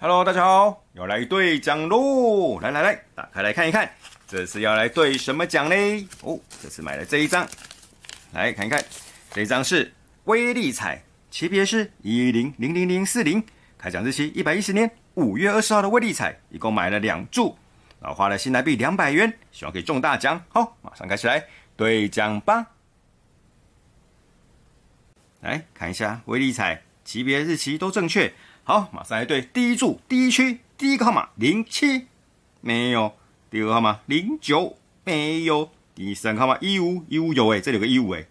Hello，大家好，要来兑奖喽！来来来，打开来看一看，这次要来兑什么奖嘞？哦，这次买了这一张，来看一看，这一张是威力彩，级别是一零零零零四零，开奖日期一百一十年五月二十号的威力彩，一共买了两注，然后花了新台币两百元，希望可以中大奖。好，马上开始来兑奖吧！来看一下威力彩，级别、日期都正确。好，马上来对第一注第一区第一个号码零七没有，第二个号码零九没有，第三个号码一五一五有哎，这里有个一五哎，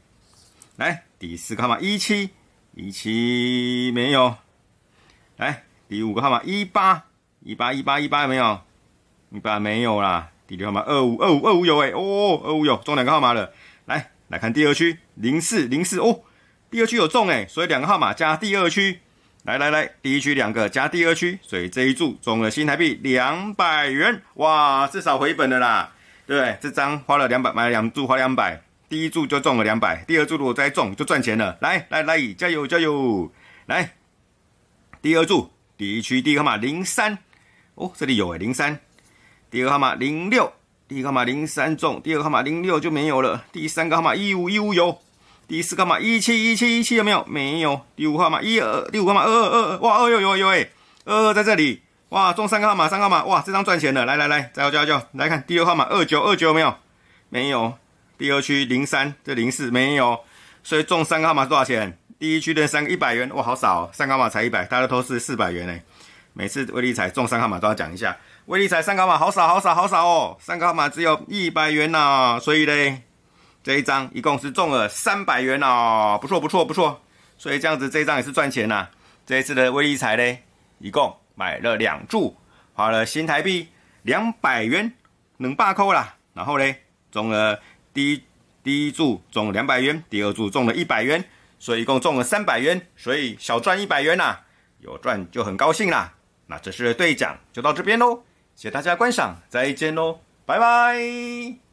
来第四个号码一七一七没有，来第五个号码一八一八一八一八有没有？一八没有啦，第六号码二五二五二五有哎，哦二五有中两个号码了，来来看第二区零四零四哦，第二区有中哎，所以两个号码加第二区。来来来，第一区两个加第二区，所以这一注中了新台币两百元，哇，至少回本了啦，对不对？这张花了两百，买了两注花两百，第一注就中了两百，第二注如果再中就赚钱了。来来来，加油加油！来，第二注第一区第一个号码零三，哦，这里有诶零三，第二个号码零六，第一个号码零三中，第二个号码零六就没有了，第三个号码一五一五有。第四个号码一七一七一七有没有？没有。第五号码一二，第五号码二二二二，哇，二有有有哎，二二在这里，哇，中三个号码，三个号码，哇，这张赚钱了，来来来，加油加油，来看第六号码二九二九有没有？没有。第二区零三，这零四没有，所以中三个号码多少钱？第一区的三个一百元，哇，好少，三个号码才一百，大家都是四百元哎。每次威力彩中三个号码都要讲一下，威力彩三个号码好少好少好少哦，三个号码只有一百元呐，所以嘞。这一张一共是中了三百元哦，不错不错不错，所以这样子这一张也是赚钱呐。这一次的威力彩嘞，一共买了两注，花了新台币两百元，能八扣啦。然后嘞，中了第一第一注中两百元，第二注中了一百元，所以一共中了三百元，所以小赚一百元呐，有赚就很高兴啦。那这次的兑奖就到这边喽，谢谢大家观赏，再见喽，拜拜。